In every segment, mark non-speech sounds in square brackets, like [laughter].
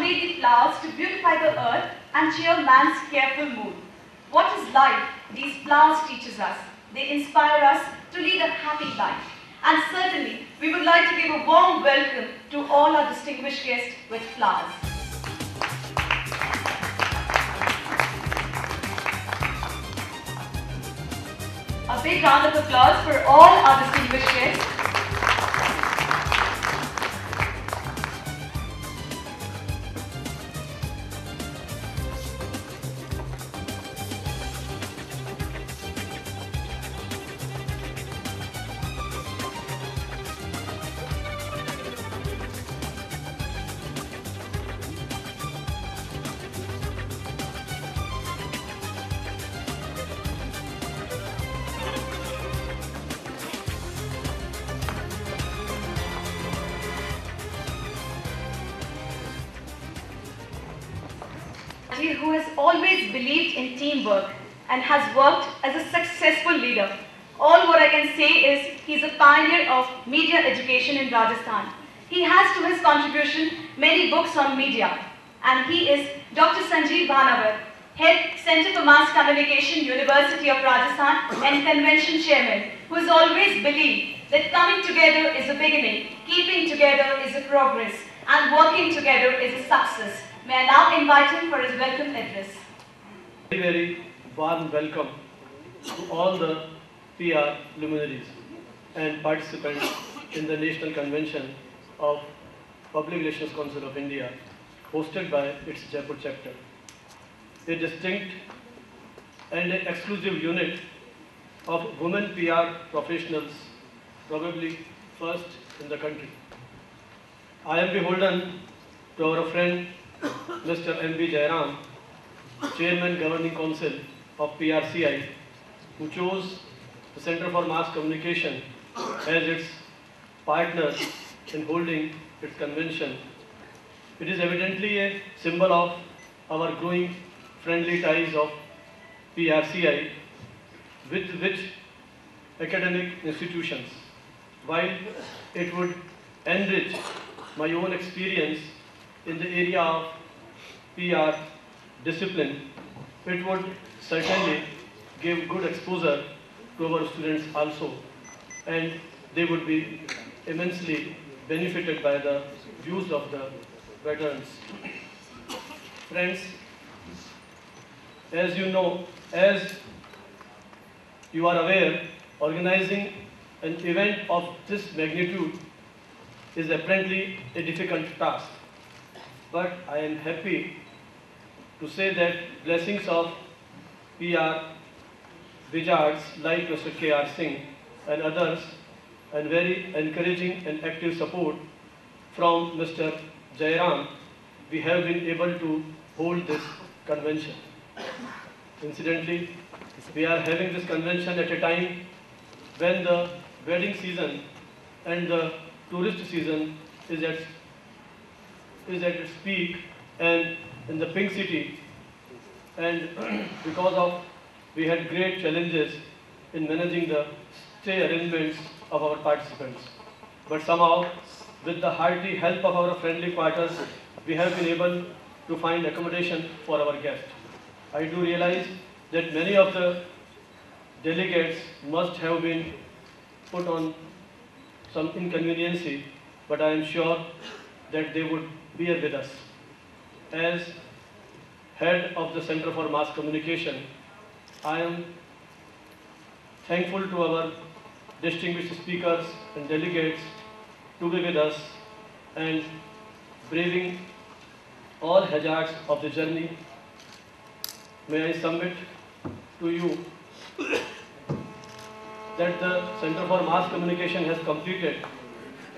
made the flowers to beautify the earth and cheer man's careful mood. What is life? These flowers teaches us. They inspire us to lead a happy life. And certainly, we would like to give a warm welcome to all our distinguished guests with flowers. A big round of applause for all our distinguished guests. Many books on media and he is Dr. Sanjeev Bhanawat, Head Center for Mass Communication, University of Rajasthan and Convention Chairman, who has always believed that coming together is a beginning, keeping together is a progress, and working together is a success. May I now invite him for his welcome address. Very, very warm welcome to all the PR luminaries and participants in the National Convention of Public Relations Council of India, hosted by its Jaipur chapter. A distinct and an exclusive unit of women PR professionals, probably first in the country. I am beholden to our friend Mr. M. B. Jairam, Chairman Governing Council of PRCI, who chose the Center for Mass Communication as its partner in holding its convention. It is evidently a symbol of our growing friendly ties of PRCI with which academic institutions, while it would enrich my own experience in the area of PR discipline, it would certainly give good exposure to our students also, and they would be immensely benefited by the views of the veterans. Friends, as you know, as you are aware, organizing an event of this magnitude is apparently a difficult task. But I am happy to say that blessings of PR wizards like Mr. K.R. Singh and others and very encouraging and active support from Mr. Jairam, we have been able to hold this convention. Incidentally, we are having this convention at a time when the wedding season and the tourist season is at, is at its peak and in the pink city and [clears throat] because of we had great challenges in managing the stay arrangements of our participants. But somehow, with the hearty help of our friendly quarters, we have been able to find accommodation for our guests. I do realize that many of the delegates must have been put on some inconveniency, but I am sure that they would bear with us. As head of the Center for Mass Communication, I am thankful to our distinguished speakers and delegates to be with us and braving all hazards of the journey. May I submit to you that the Center for Mass Communication has completed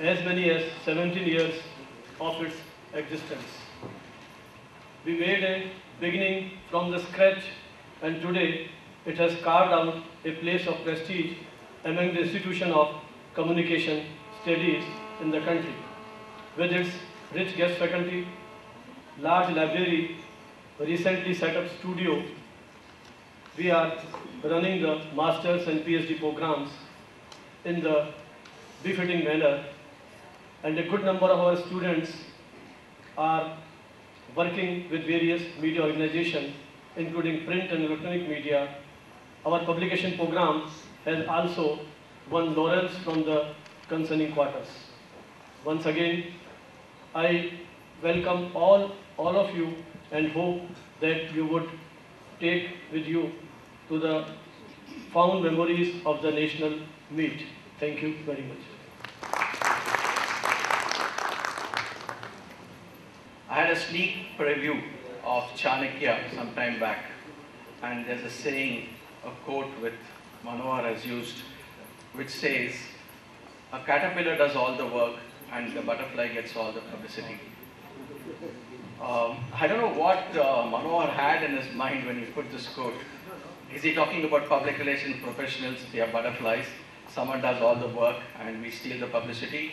as many as 17 years of its existence. We made a beginning from the scratch and today it has carved out a place of prestige among the institution of communication studies in the country. With its rich guest faculty, large library, recently set up studio, we are running the master's and PhD programs in the befitting manner and a good number of our students are working with various media organizations, including print and electronic media. Our publication program has also won laurels from the concerning quarters. Once again, I welcome all, all of you and hope that you would take with you to the fond memories of the national meet. Thank you very much. I had a sneak preview of Chanakya some time back, and there's a saying, a quote with Manohar has used, which says, a caterpillar does all the work and the butterfly gets all the publicity. Um, I don't know what uh, Manohar had in his mind when he put this quote. Is he talking about public relations professionals, they are butterflies, someone does all the work and we steal the publicity?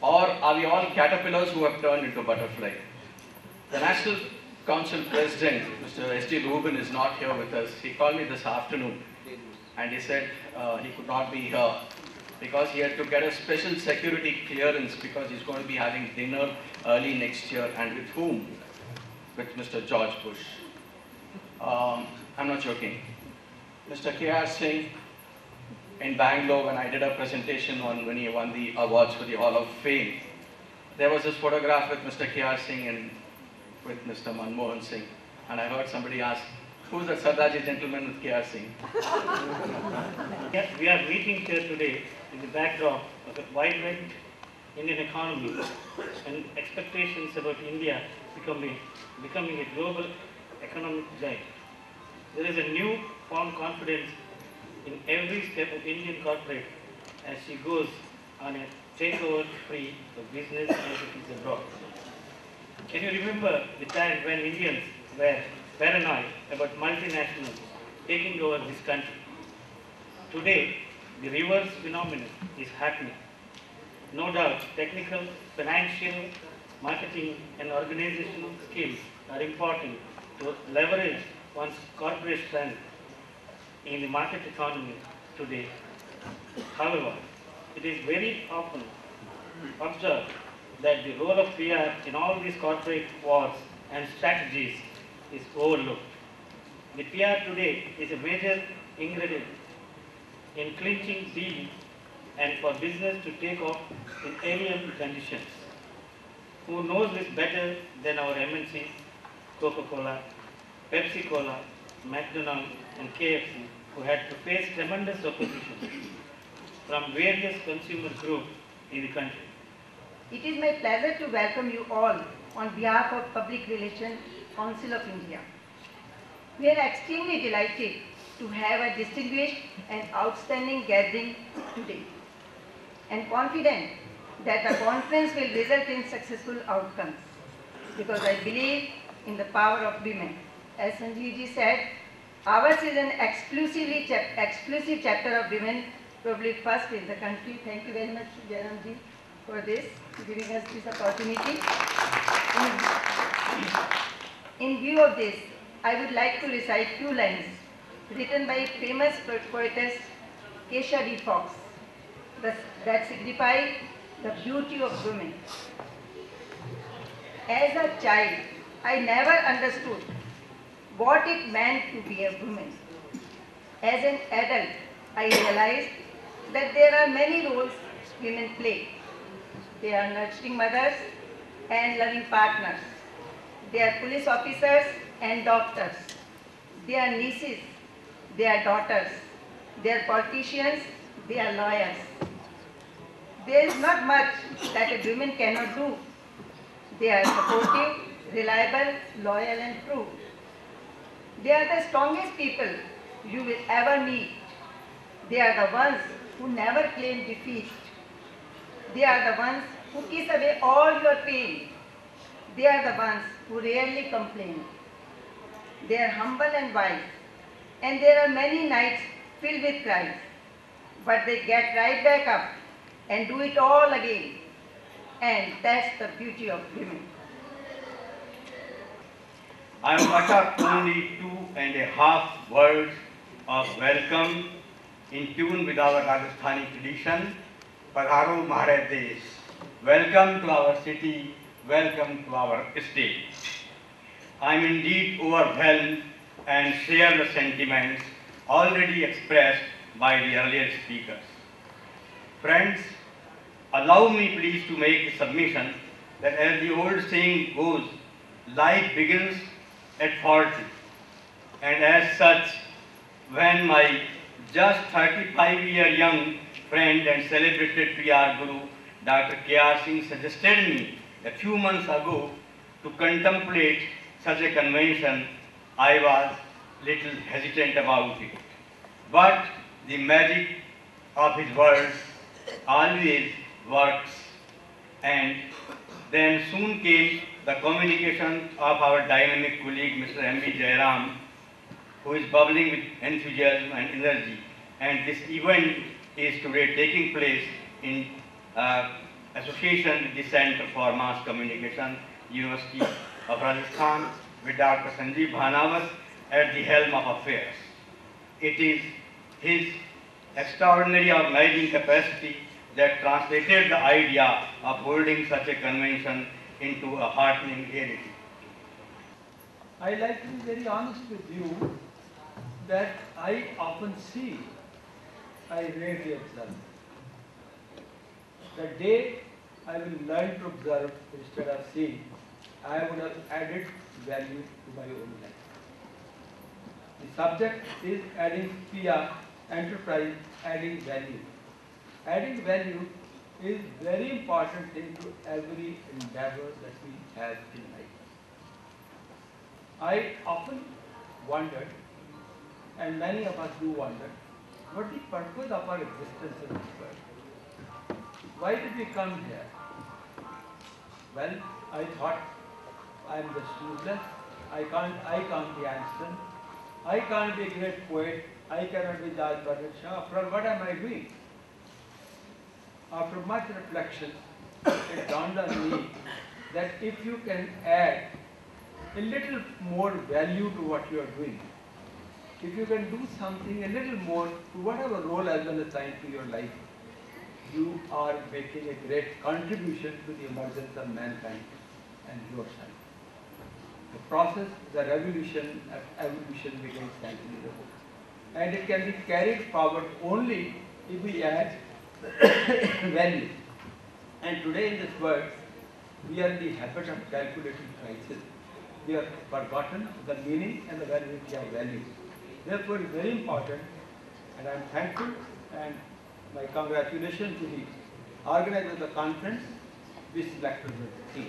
Or are we all caterpillars who have turned into butterfly? The National Council President, Mr. S.D. Rubin, is not here with us. He called me this afternoon and he said uh, he could not be here because he had to get a special security clearance because he's going to be having dinner early next year and with whom? With Mr. George Bush. Um, I'm not joking. Mr. K.R. Singh in Bangalore when I did a presentation on when he won the awards for the Hall of Fame, there was this photograph with Mr. K.R. Singh and with Mr. Manmohan Singh. And I heard somebody ask, who's that Sardaji gentleman with K.R. Singh? [laughs] Yes, we are meeting here today in the backdrop of a vibrant Indian economy and expectations about India becoming, becoming a global economic giant. There is a new found confidence in every step of Indian corporate as she goes on a takeover spree of business entities abroad. Can you remember the time when Indians were paranoid about multinationals taking over this country? Today, the reverse phenomenon is happening. No doubt, technical, financial, marketing, and organizational skills are important to leverage one's corporate strength in the market economy today. However, it is very often observed that the role of PR in all these corporate wars and strategies is overlooked. The PR today is a major ingredient in clinching deals and for business to take off in alien conditions. Who knows this better than our MNCs, Coca-Cola, Pepsi-Cola, McDonald's and KFC, who had to face tremendous opposition from various consumer groups in the country. It is my pleasure to welcome you all on behalf of Public Relations Council of India. We are extremely delighted to have a distinguished and outstanding gathering today and confident that the conference will result in successful outcomes because I believe in the power of women. As Sanjeevji said, ours is an exclusively exclusive chapter of women, probably first in the country. Thank you very much, Jairam ji, for this, giving us this opportunity. In, view of this, I would like to recite few lines written by famous poetess Kesha D. Fox that signify the beauty of women. As a child, I never understood what it meant to be a woman. As an adult, I realized that there are many roles women play. They are nurturing mothers and loving partners. They are police officers and doctors. They are nieces. They are daughters. They are politicians. They are lawyers. There is not much that a woman cannot do. They are supportive, reliable, loyal and true. They are the strongest people you will ever meet. They are the ones who never claim defeat. They are the ones who kiss away all your pain. They are the ones who rarely complain. They are humble and wise. And there are many nights filled with cries. But they get right back up and do it all again. And that's the beauty of women. I am utter only two and a half words of welcome in tune with our Rajasthani tradition. Padharo Mahare Desh. Welcome to our city, welcome to our state. I am indeed overwhelmed and share the sentiments already expressed by the earlier speakers. Friends, allow me please to make a submission that as the old saying goes, life begins at 40. And as such, when my just 35 year young friend and celebrated PR Guru, Dr. K.R. Singh suggested me a few months ago to contemplate such a convention, I was little hesitant about it. But the magic of his words always works and then soon came the communication of our dynamic colleague Mr. M.V. Jairam who is bubbling with enthusiasm and energy and this event is today taking place in uh, association with the Center for Mass Communication, University of Rajasthan with Dr. Sanjeev Bhanawat at the helm of affairs. It is his extraordinary organizing capacity that translated the idea of holding such a convention into a heartening reality. I like to be very honest with you that I often see, I rarely observe. The day I will learn to observe instead of seeing, I would have added value to my own life. The subject is adding PR, enterprise, adding value. Adding value is very important thing to every endeavor that we have in life. I often wondered, and many of us do wonder, what the purpose of our existence in this world? Why did we come here? Well, I thought I am just useless. I can't, I can't be Einstein. I can't be a great poet. I cannot be George Bernard Shaw. After what am I doing? After much reflection, it dawned on me that if you can add a little more value to what you are doing, if you can do something a little more to whatever role has been assigned to your life, you are making a great contribution to the emergence of mankind and yourself. The process, the revolution of evolution begins ago. And it can be carried forward only if we add [coughs] value. And today in this world, we are in the habit of calculating prices. We have forgotten the meaning and the validity of value. Therefore, it's very important, and I am thankful and my congratulations to the organizer of the conference, which selected the.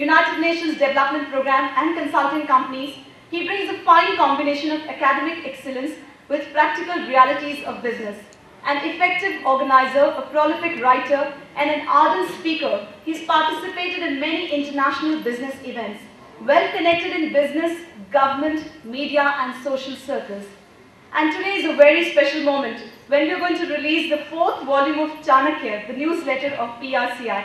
United Nations Development Program and consulting companies, he brings a fine combination of academic excellence with practical realities of business. An effective organizer, a prolific writer, and an ardent speaker, he's participated in many international business events, well connected in business, government, media, and social circles. And today is a very special moment when we are going to release the fourth volume of Chanakya, the newsletter of PRCI.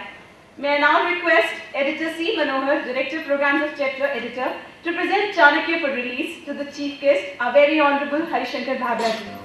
May I now request Editor C. Manohar, Director Programs of Chetra Editor, to present Chanakya for release to the Chief Guest, our very Honorable Harishankar Bhabraji.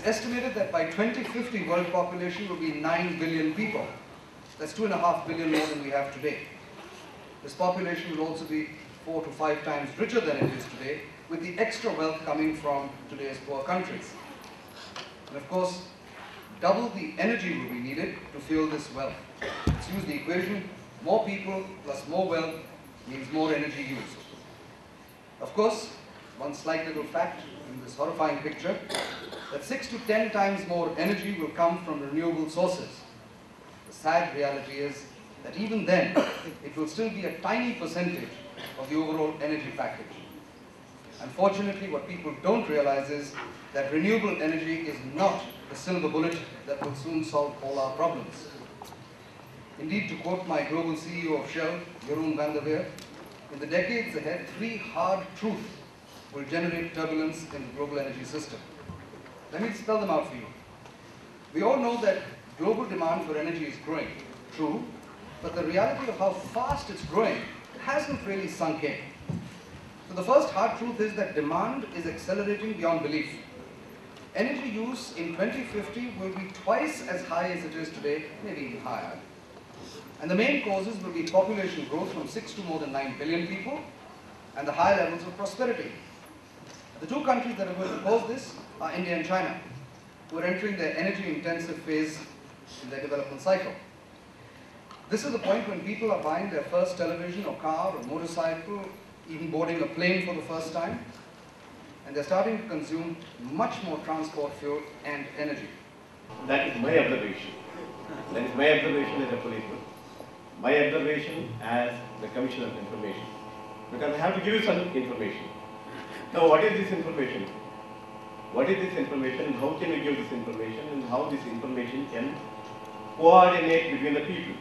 It's estimated that by 2050, world population will be 9 billion people. That's two and a half billion more than we have today. This population will also be four to five times richer than it is today, with the extra wealth coming from today's poor countries. And of course, double the energy will be needed to fuel this wealth. Let's use the equation, more people plus more wealth means more energy used. Of course, one slight little fact in this horrifying picture, that 6 to 10 times more energy will come from renewable sources. The sad reality is that even then, it will still be a tiny percentage of the overall energy package. Unfortunately, what people don't realize is that renewable energy is not the silver bullet that will soon solve all our problems. Indeed, to quote my global CEO of Shell, Jeroen van der Veer, in the decades ahead, three hard truths will generate turbulence in the global energy system. Let me spell them out for you. We all know that global demand for energy is growing, true, but the reality of how fast it's growing hasn't really sunk in. So the first hard truth is that demand is accelerating beyond belief. Energy use in 2050 will be twice as high as it is today, maybe even higher. And the main causes will be population growth from 6 to more than 9 billion people and the high levels of prosperity. The two countries that are going to cause this are India and China, who are entering their energy intensive phase in their development cycle. This is the point when people are buying their first television or car or motorcycle, even boarding a plane for the first time, and they're starting to consume much more transport fuel and energy. That is my observation. That is my observation as a policeman. My observation as the Commissioner of Information. Because I have to give you some information. Now, what is this information? What is this information and how can we give this information and how this information can coordinate between the people?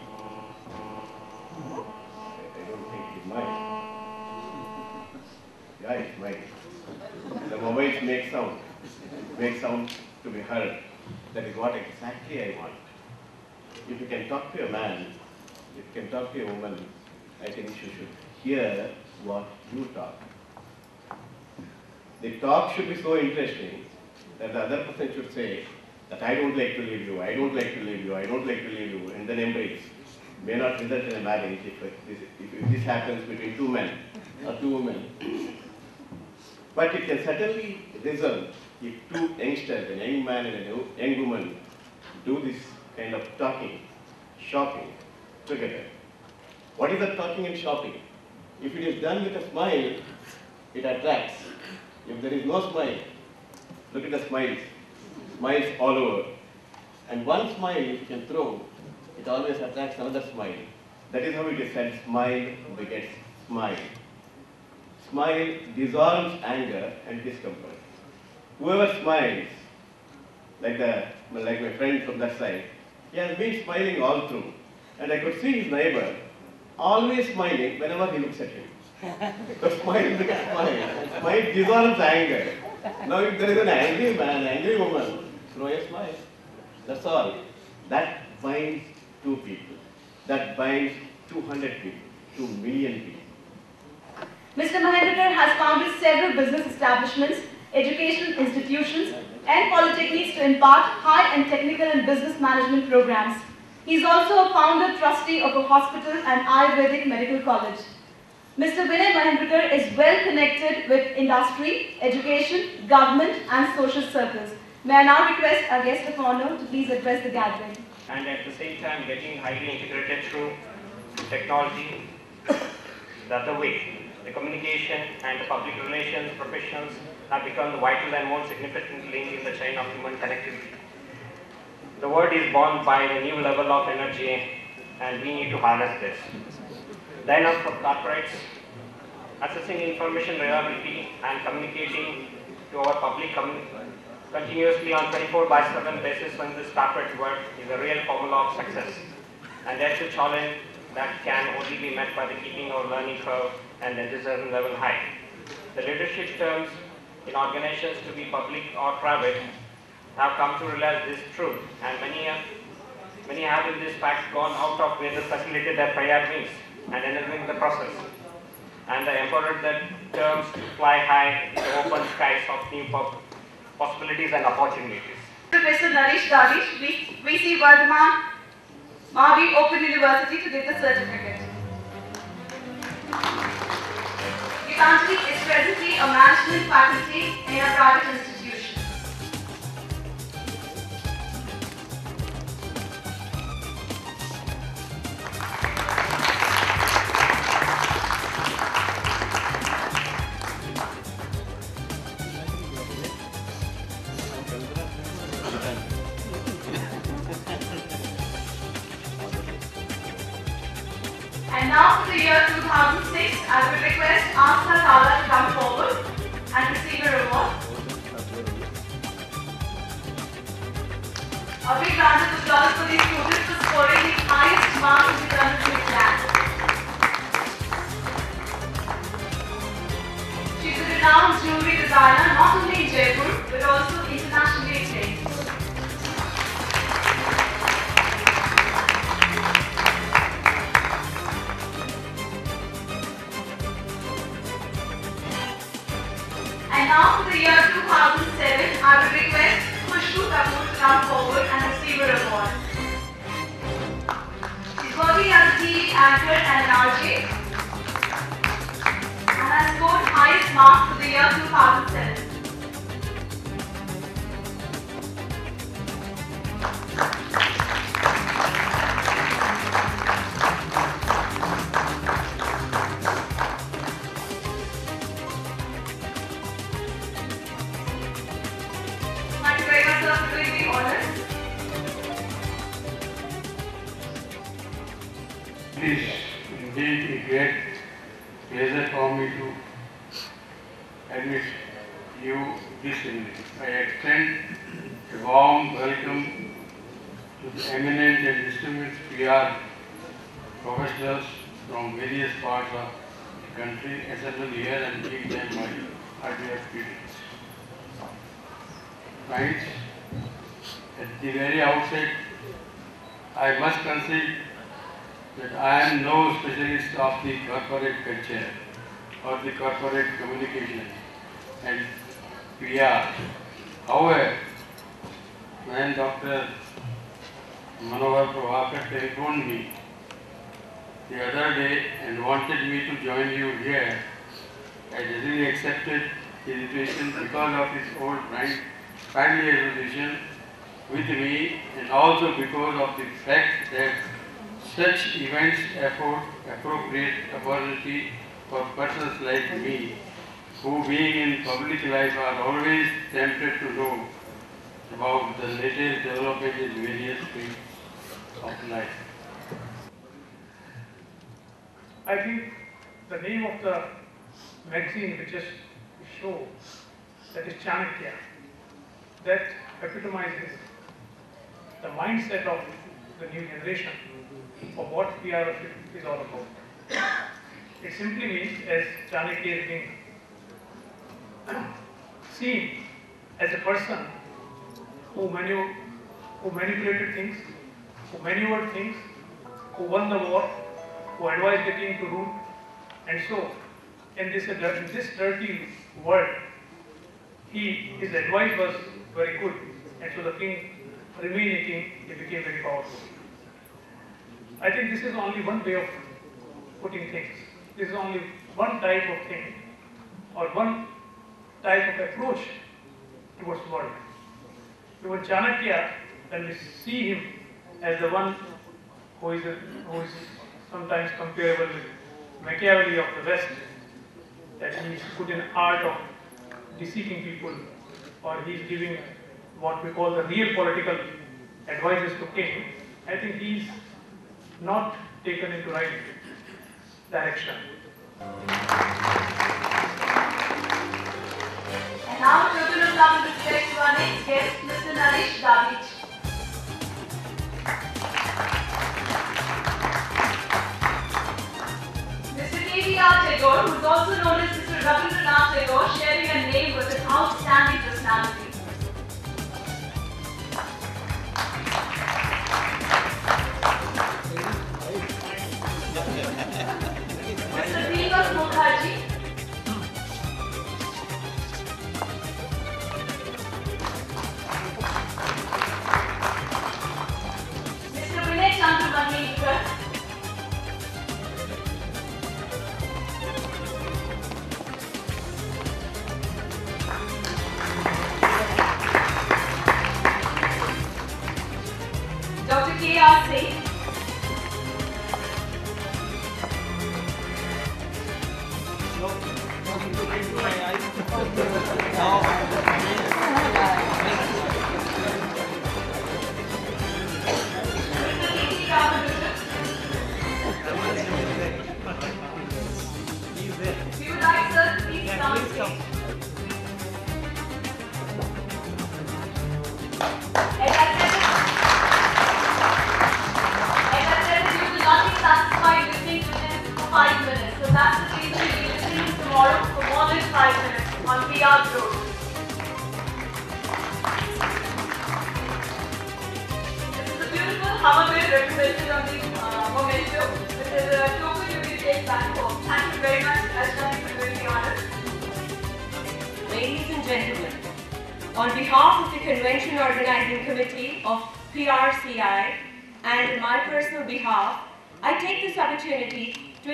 I don't think it might. Yeah, it's mine. The mobiles make sound, make sound to be heard. That is what exactly I want. If you can talk to a man, if you can talk to a woman, I think she should hear what you talk. The talk should be so interesting that the other person should say that I don't like to leave you, I don't like to leave you, I don't like to leave you, and then embrace. May not result in a marriage if, this, if this happens between two men or two women. But it can certainly result if two youngsters, a young man and a young woman, do this kind of talking, shopping together. What is the talking and shopping? If it is done with a smile, it attracts. If there is no smile, look at the smiles, smiles all over. And one smile you can throw, it always attracts another smile. That is how it is said, smile begets smile. Smile dissolves anger and discomfort. Whoever smiles, like the like my friend from that side, he has been smiling all through. And I could see his neighbor always smiling whenever he looks at him. Smile. And smile dissolves anger. Now if there is an angry man, angry woman, throw a smile. That's all. That binds two people. That binds 200 people, 2 million people. Mr. Mahendrakar has founded several business establishments, educational institutions, and polytechnics to impart high and technical and business management programs. He is also a founder trustee of a hospital and Ayurvedic medical college. Mr. Vinay Mahendrakar is well connected with industry, education, government, and social circles. May I now request our guest of honor to please address the gathering. and at the same time getting highly integrated through technology [coughs] the other way. The communication and the public relations professionals have become the vital and most significant link in the chain of human connectivity. The world is born by a new level of energy and we need to harness this. Then of corporates, assessing information reliability and communicating to our public continuously on 24 by 7 basis when this corporate work is a real formula of success. And that's a challenge that can only be met by the keeping our learning curve and deserving level high. The leadership terms in organizations to be public or private have come to realize this truth and many have, many have in this fact gone out of way to facilitate their prior wings and enabling the process. And they empowered the terms to fly high in the open skies of new possibilities and opportunities. Professor Naresh Dadhich, V- VC Vardhaman, Mahavir Open University to get the certificate. Gitanjali is presently a management faculty in a private institution. Public life are always tempted to know about the latest development in various fields of life. I think the name of the magazine which is show that is Chanakya, that epitomizes the mindset of the new generation of what PR is all about. It simply means, as Chanakya is being seen as a person who, manu- who manipulated things, who maneuvered things, who won the war, who advised the king to rule, and so in this, in this dirty world, he, his advice was very good, and so the king remained a king, he became very powerful. I think this is only one way of putting things. This is only one type of thing, or one type of approach towards world. Even Chanakya, when we see him as the one who is, a, who is sometimes comparable with Machiavelli of the West, that he is good in art of deceiving people, or he is giving what we call the real political advices to king, I think he is not taken into right direction. Now total of love and respect to our next guest, Mr. Naresh Dadhich. Mr. K.B.R. Tagore, who is also known as Mr. Rabindranath Tagore, sharing a name with an outstanding personality.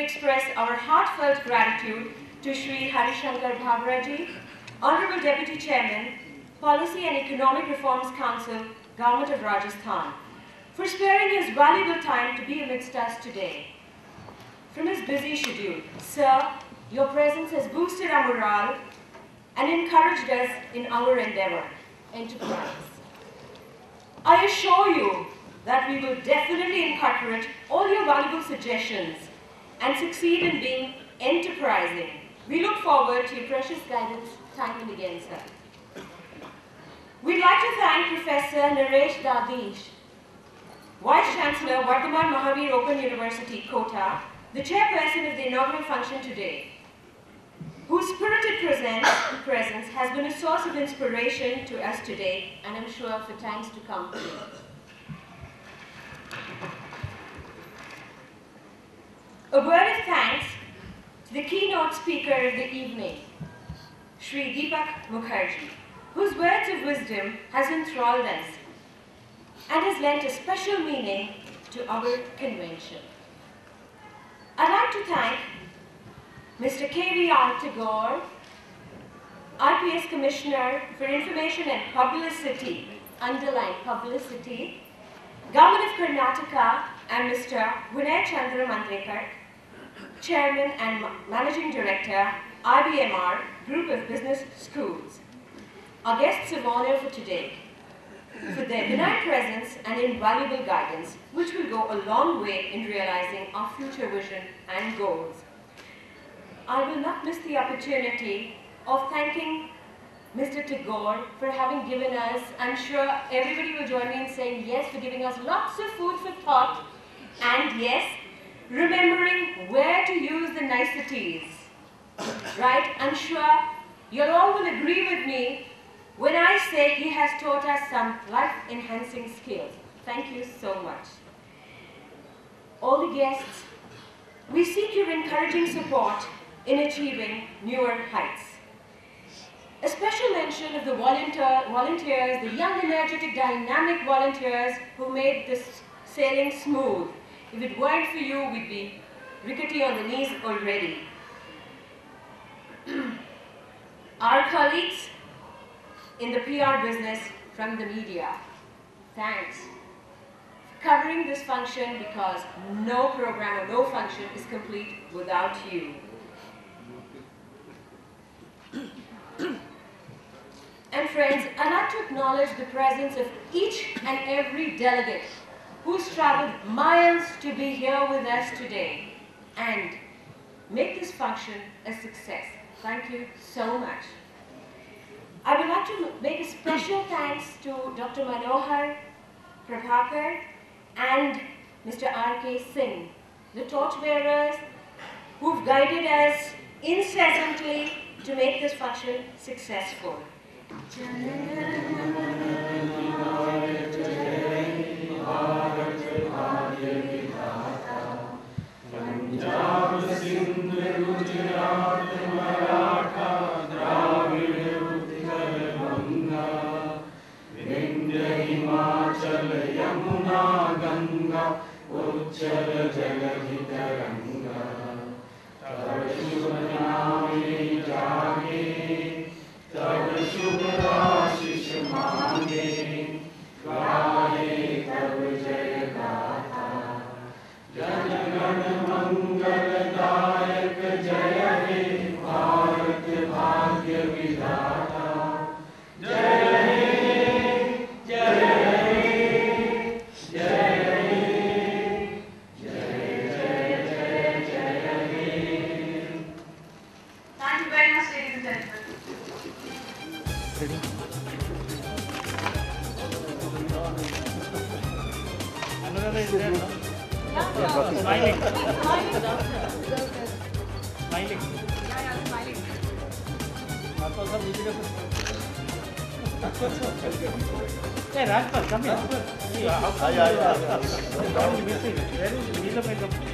Express our heartfelt gratitude to Sri Harishankar Bhavaraji, Honorable Deputy Chairman, Policy and Economic Reforms Council, Government of Rajasthan, for sparing his valuable time to be amidst us today. From his busy schedule, sir, your presence has boosted our morale and encouraged us in our endeavor, enterprise. I assure you that we will definitely incorporate all your valuable suggestions and succeed in being enterprising. We look forward to your precious guidance time and again, sir. We'd like to thank Professor Naresh Dadhich, Vice Chancellor, Vardhaman Mahavir Open University, Kota, the chairperson of the inaugural function today, whose spirited presence, presence has been a source of inspiration to us today, and I'm sure for times to come. A word of thanks to the keynote speaker of the evening, Sri Deepak Mukherjee, whose words of wisdom has enthralled us and has lent a special meaning to our convention. I'd like to thank Mr. K.V.R. Tagore, IPS Commissioner for Information and Publicity, underline publicity, Government of Karnataka, and Mr. Vinay Chandra Mandrekar, Chairman and Managing Director, IBMR Group of Business Schools. Our guests of honor for today, for their benign presence and invaluable guidance, which will go a long way in realizing our future vision and goals. I will not miss the opportunity of thanking Mr. Tagore for having given us, I'm sure everybody will join me in saying yes, for giving us lots of food for thought, and yes, remembering where to use the niceties. Right? I'm sure you all will agree with me when I say he has taught us some life-enhancing skills. Thank you so much. All the guests, we seek your encouraging support in achieving newer heights. A special mention of the volunteer, volunteers, the young, energetic, dynamic volunteers who made this sailing smooth. If it weren't for you, we'd be rickety on the knees already. [clears throat] Our colleagues in the PR business from the media, thanks covering this function because no program or no function is complete without you. [clears throat] And friends, I'd like to acknowledge the presence of each and every delegate who's traveled miles to be here with us today and make this function a success. Thank you so much. I would like to make a special thanks to Dr. Manohar Prabhakar and Mr. R.K. Singh, the torchbearers who've guided us incessantly to make this function successful. Hey, Rajpal, come here. See, how come Yeah, you yeah, are- yeah. you are not missing? Where is Neelam and In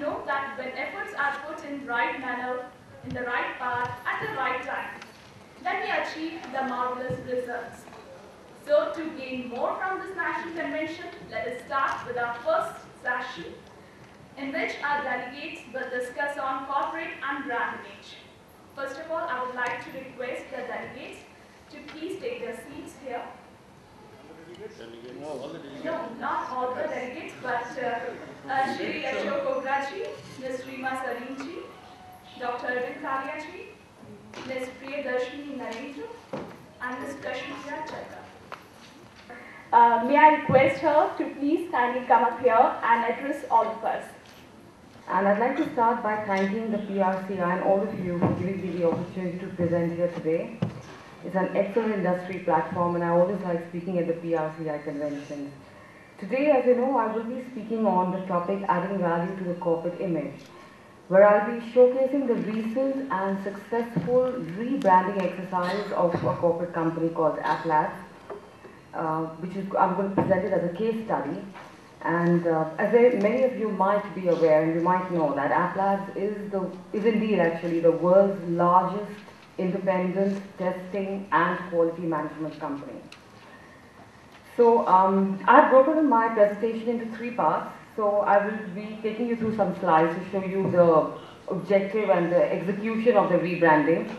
Know that when efforts are put in the right manner, in the right path, at the right time, then we achieve the marvelous results. So to gain more from this national convention, let us start with our first session, in which our delegates will discuss on corporate and brand image. First of all, I would like to request the delegates to please take their seats here. No, not all the delegates, but uh, uh, Shri Ashok Ograji, Ms. Rima Sarinji, Dr. Arvind Kaliaji, Ms. Priyadarshini Narendra, and Ms. Kashmira Chadha. Uh, may I request her to please kindly come up here and address all of us. And I'd like to start by thanking the PRCI and all of you for giving me the opportunity to present here today. It's an excellent industry platform and I always like speaking at the PRCI conventions. Today, as you know, I will be speaking on the topic adding value to the corporate image, where I'll be showcasing the recent and successful rebranding exercise of a corporate company called AppLabs, uh, which is, I'm going to present it as a case study. And uh, as many of you might be aware, and you might know that AppLabs is, the, is indeed actually the world's largest independent testing and quality management company. So um, I've broken my presentation into three parts. So I will be taking you through some slides to show you the objective and the execution of the rebranding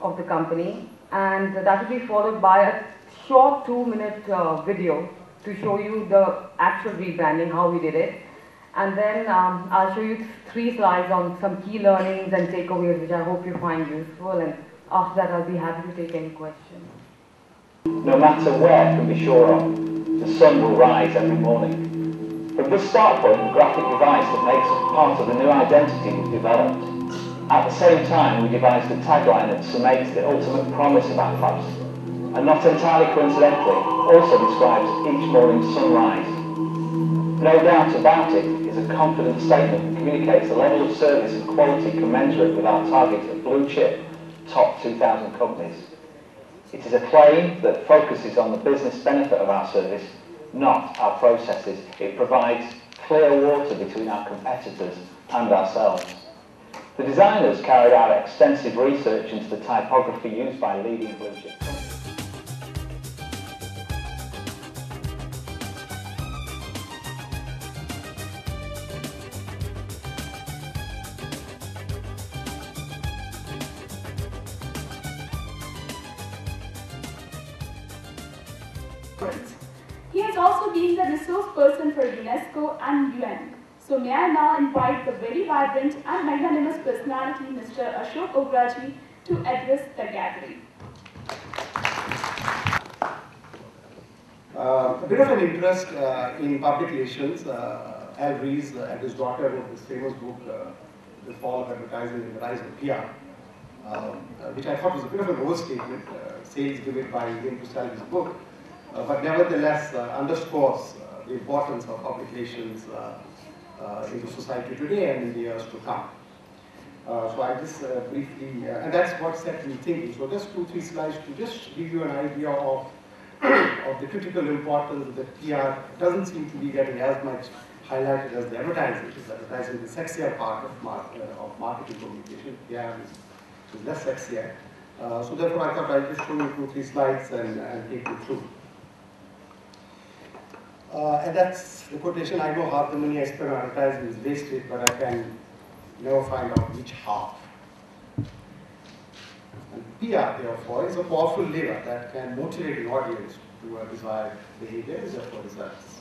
of the company. And that will be followed by a short two-minute uh, video to show you the actual rebranding, how we did it. And then um, I'll show you three slides on some key learnings and takeaways, which I hope you find useful. And after that, I'll be happy to take any questions. No matter where can be sure of, the sun will rise every morning. From this start point, the graphic device that makes us part of the new identity we've developed. At the same time, we devised a tagline that summates the ultimate promise of AppLabs, and not entirely coincidentally, also describes each morning's sunrise. No doubt about it is a confident statement that communicates a level of service and quality commensurate with our target of blue chip top 2,000 companies. It is a claim that focuses on the business benefit of our service, not our processes. It provides clear water between our competitors and ourselves. The designers carried out extensive research into the typography used by leading blue chip companies. For UNESCO and UN. So may I now invite the very vibrant and magnanimous personality, Mr. Ashok Ograji, to address the gathering. Uh, a bit of an interest uh, in public relations. Uh, Al Ries uh, and his daughter wrote this famous book, uh, The Fall of Advertising and the Rise of PR, um, uh, which I thought was a bit of an overstatement. Uh, sales given by Ian Pustal's book, uh, but nevertheless uh, underscores uh, the importance of publications uh, uh, in the society today and in the years to come. Uh, so I just briefly, and that's what set me thinking. So just two, three slides to just give you an idea of, [coughs] of the critical importance that PR doesn't seem to be getting as much highlighted as the advertising. Is advertising is the sexier part of, uh, of marketing communication. PR is, is less sexier. Uh, so therefore I thought I'd just show you two, three slides and, and take you through. Uh, and that's the quotation, I know half the money I spend on advertising is wasted, but I can never find out which half. And PR, therefore, is a powerful lever that can motivate the audience to a desired behavior, therefore results.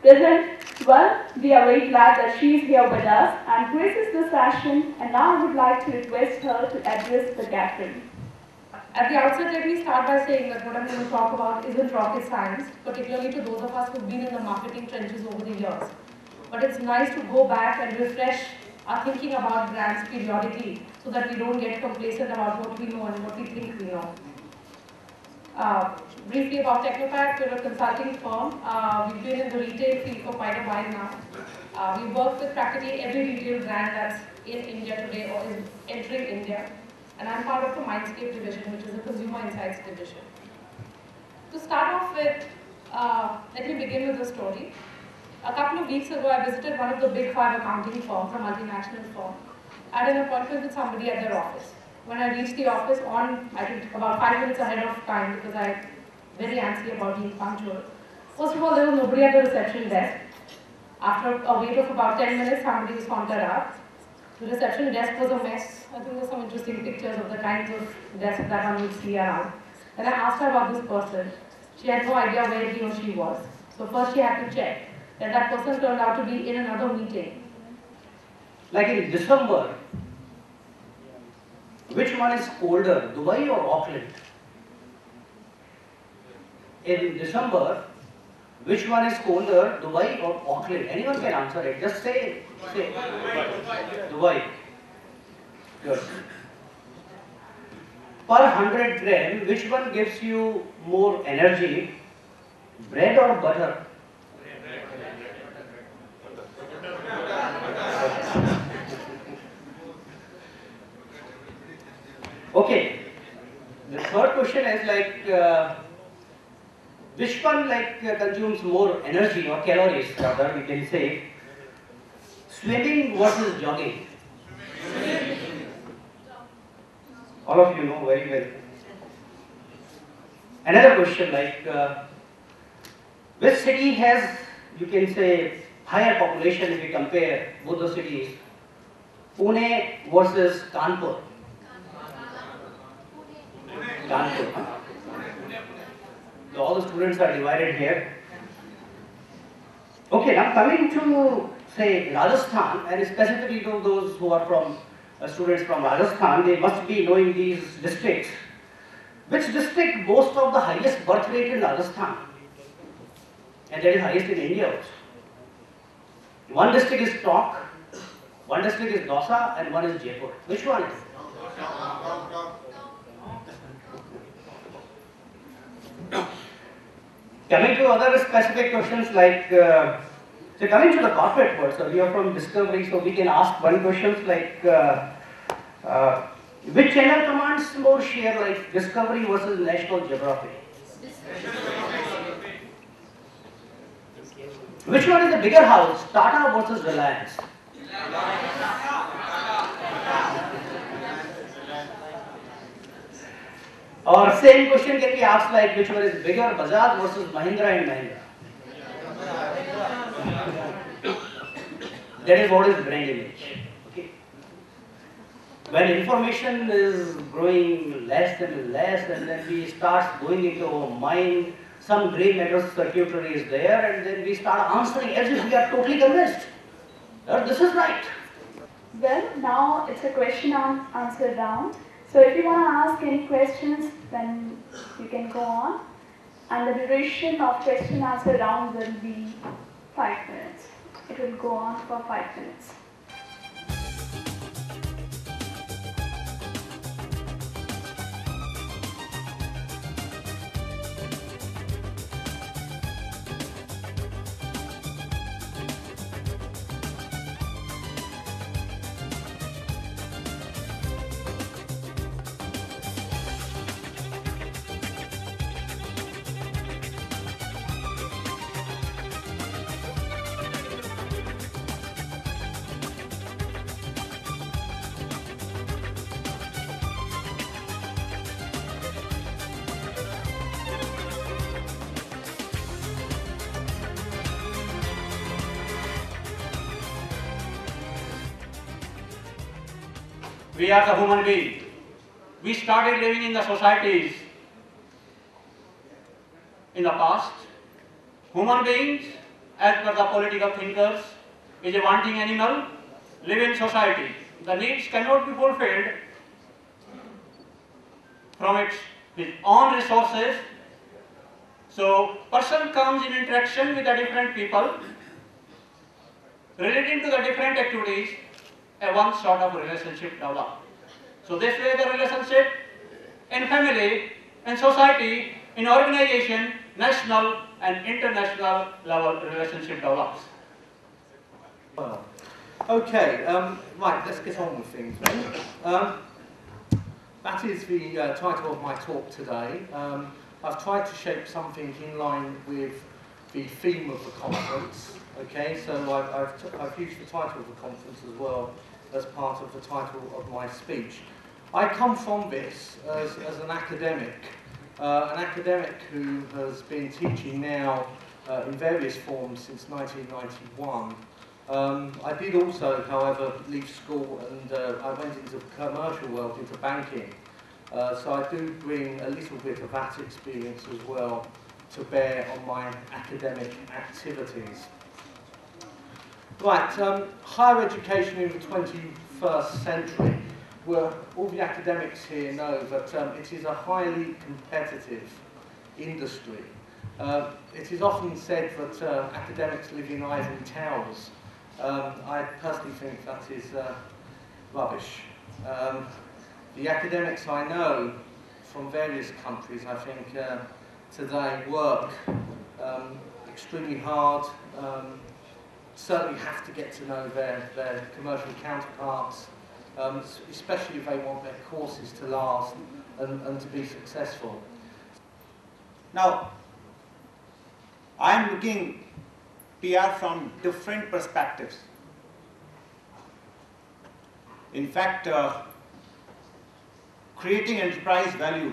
Present, well, we are very glad that she is here with us and graces this session, and now I would like to request her to address the gathering. At the outset, let me start by saying that what I'm going to talk about isn't rocket science, particularly to those of us who've been in the marketing trenches over the years. But it's nice to go back and refresh our thinking about brands periodically so that we don't get complacent about what we know and what we think we know. Uh, briefly about Technopak, we're a consulting firm. Uh, we've been in the retail field for quite a while now. Uh, we work with practically every retail brand that's in India today or is entering India. And I'm part of the Mindscape division, which is the consumer insights division. To start off with, uh, let me begin with a story. A couple of weeks ago, I visited one of the big five accounting firms, a multinational firm. I had an appointment with somebody at their office. When I reached the office on, I think, about five minutes ahead of time because I'm very antsy about being punctual. First of all, there was nobody at the reception desk. After a wait of about 10 minutes, somebody was counted up. The reception desk was a mess. I think there's some interesting pictures of the kinds of desks that one would see around. Then I asked her about this person. She had no idea where he or she was. So first she had to check that that person turned out to be in another meeting. Like in December, which one is colder, Dubai or Auckland? In December, which one is colder, Dubai or Auckland? Anyone can answer it. Just say, say Dubai. Good. Per 100 gram, which one gives you more energy, bread or butter? Okay. The third question is like, uh, which one like uh, consumes more energy or calories rather we can say, swimming versus jogging? All of you know very well. Another question like, uh, which city has, you can say, higher population if we compare both the cities? Pune versus Kanpur. Kanpur. So all the students are divided here. Okay, now coming to say Rajasthan and specifically to those who are from uh, students from Rajasthan, they must be knowing these districts. Which district boasts of the highest birth rate in Rajasthan? And that is highest in India also. One district is Tonk, one district is Dausa, and one is Jaipur. Which one is? Coming to other specific questions like, uh, so coming to the corporate world, so we are from Discovery, so we can ask one questions like, uh, uh, which channel commands more share like Discovery versus National Geographic? Which one is the bigger house, Tata versus Reliance? Or same question can be asked like which one is bigger, Bajaj versus Mahindra and Mahindra? That is what is brain image. Okay. When information is growing less and less and then we start going into our mind, some gray matter circuitry is there and then we start answering as if we are totally convinced. that this is right. Well, now it's a question and answer round. So if you want to ask any questions, then you can go on. And the duration of question answer round will be five minutes. It will go on for five minutes. We are the human being. We started living in the societies in the past. Human beings, as per the political thinkers, is a wanting animal, live in society. The needs cannot be fulfilled from its his own resources. So person comes in interaction with the different people, relating to the different activities, a one sort of relationship develop. So this way the relationship in family, in society, in organization, national and international level relationship develops. Okay, um, right, let's get on with things then. Um, that is the uh, title of my talk today. Um, I've tried to shape something in line with the theme of the conference. Okay, so I've, I've, I've used the title of the conference as well as part of the title of my speech. I come from this as, as an academic, uh, an academic who has been teaching now uh, in various forms since 1991. Um, I did also, however, leave school and uh, I went into the commercial world, into banking. Uh, so I do bring a little bit of that experience as well to bear on my academic activities. Right, um, higher education in the 21st century. Well, all the academics here know that um, it is a highly competitive industry. Uh, it is often said that uh, academics live in ivory towers. Um, I personally think that is uh, rubbish. Um, the academics I know from various countries, I think, uh, today work um, extremely hard, certainly have to get to know their, their commercial counterparts, um, especially if they want their courses to last and, and to be successful. Now, I am looking PR from different perspectives. In fact, uh, creating enterprise value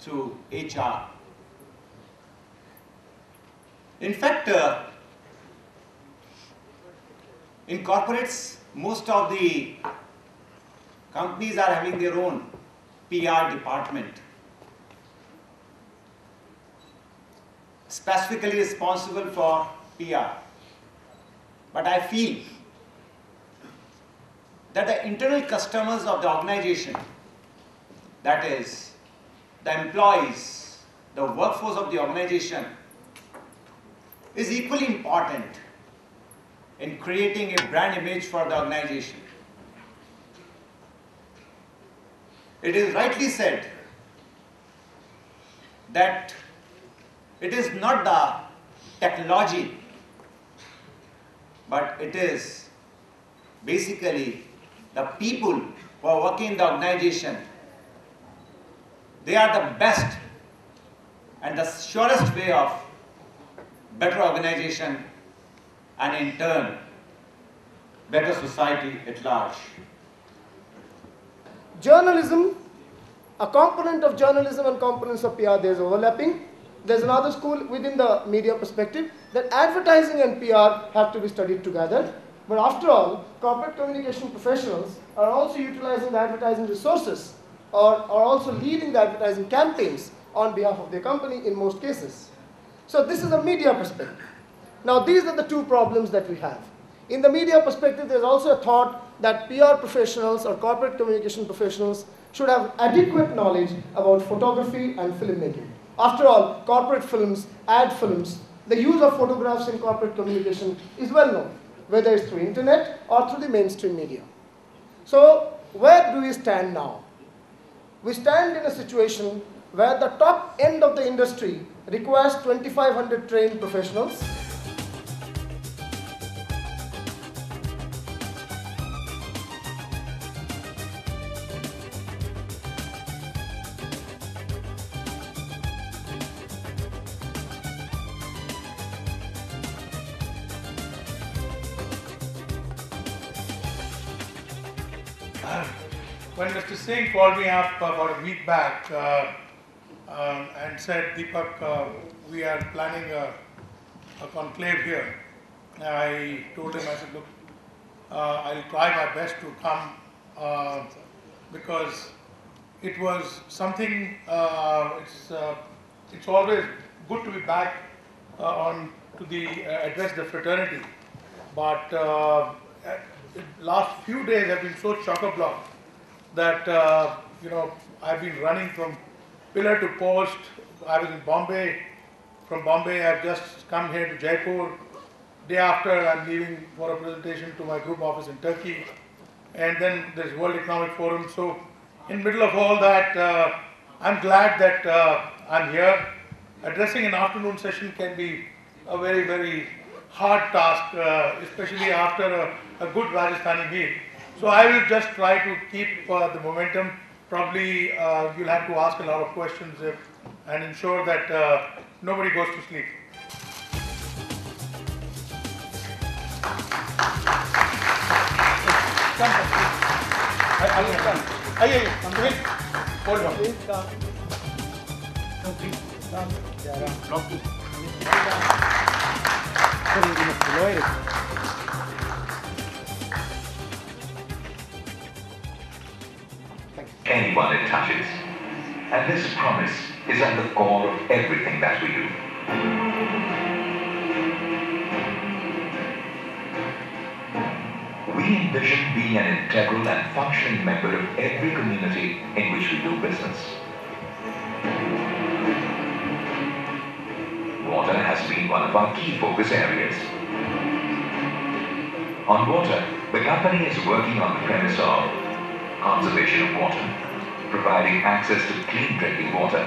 through HR. In fact, uh, in corporates, most of the companies are having their own PR department. Specifically responsible for PR. But I feel that the internal customers of the organization, that is, the employees, the workforce of the organization, is equally important in creating a brand image for the organization. It is rightly said that it is not the technology, but it is basically the people who are working in the organization. They are the best and the surest way of better organization and in turn better society at large. Journalism, a component of journalism and components of PR, there's overlapping. There's another school within the media perspective that advertising and PR have to be studied together. But after all, corporate communication professionals are also utilizing the advertising resources or are also leading the advertising campaigns on behalf of their company in most cases. So this is a media perspective. Now these are the two problems that we have. In the media perspective, there's also a thought that PR professionals or corporate communication professionals should have adequate knowledge about photography and filmmaking. After all, corporate films, ad films, the use of photographs in corporate communication is well known, whether it's through internet or through the mainstream media. So where do we stand now? We stand in a situation where the top end of the industry requires 2500 trained professionals when Mr. Singh called me up about a week back uh, um, and said, Deepak, uh, we are planning a, a conclave here. I told him, I said, look, uh, I'll try my best to come uh, because it was something, uh, it's, it's always good to be back on to the address the fraternity. But uh, uh, last few days have been so chock-a-block that, uh, you know, I've been running from pillar to post. I was in Bombay. From Bombay, I've just come here to Jaipur. Day after, I'm leaving for a presentation to my group office in Turkey. And then there's World Economic Forum. So in middle of all that, uh, I'm glad that uh, I'm here. Addressing an afternoon session can be a very, very hard task, uh, especially after a, a good Rajasthani meal. So I will just try to keep uh, the momentum. Probably uh, you'll have to ask a lot of questions if, and ensure that uh, nobody goes to sleep. Come, come, will come. Aye, aye, come, come in. Hold on. Please come. Come, please. Come. Block two. Sorry, you must lower it. Anyone it touches. And this promise is at the core of everything that we do. We envision being an integral and functioning member of every community in which we do business. Water has been one of our key focus areas. On water, the company is working on the premise of conservation of water, providing access to clean drinking water,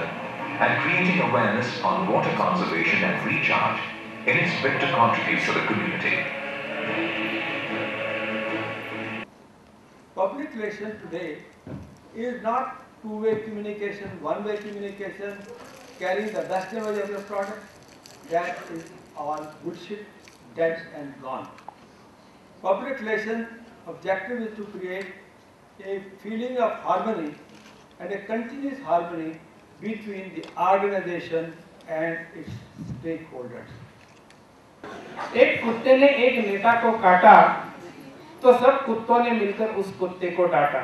and creating awareness on water conservation and recharge in its bid to contribute to the community. Public relation today is not two-way communication, one-way communication, carrying the best image of your product. That is all bullshit, dead and gone. Public relation objective is to create a feeling of harmony and a continuous harmony between the organization and its stakeholders. एक कुत्ते ने एक नेता को काटा तो सब कुत्तों ने मिलकर उस कुत्ते को डांटा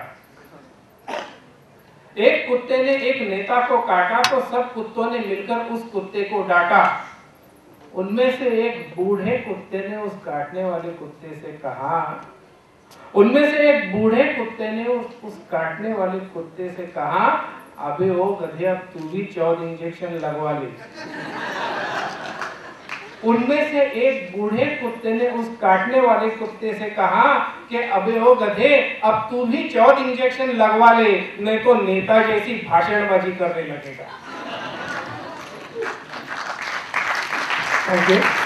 एक कुत्ते ने एक नेता को काटा तो सब कुत्तों ने मिलकर उस कुत्ते को डांटा उनमें से एक बूढ़े कुत्ते ने उस काटने वाले कुत्ते से कहा उनमें से एक बूढ़े कुत्ते ने उस, उस काटने वाले कुत्ते से कहा अबे ओ गधे अब तू भी चौदह इंजेक्शन लगवा ले। उनमें से एक बूढ़े कुत्ते ने उस काटने वाले कुत्ते से कहा कि अबे ओ गधे अब तू भी चौद इंजेक्शन लगवा ले नहीं तो नेता जैसी भाषणबाजी करने लगेगा। Thank you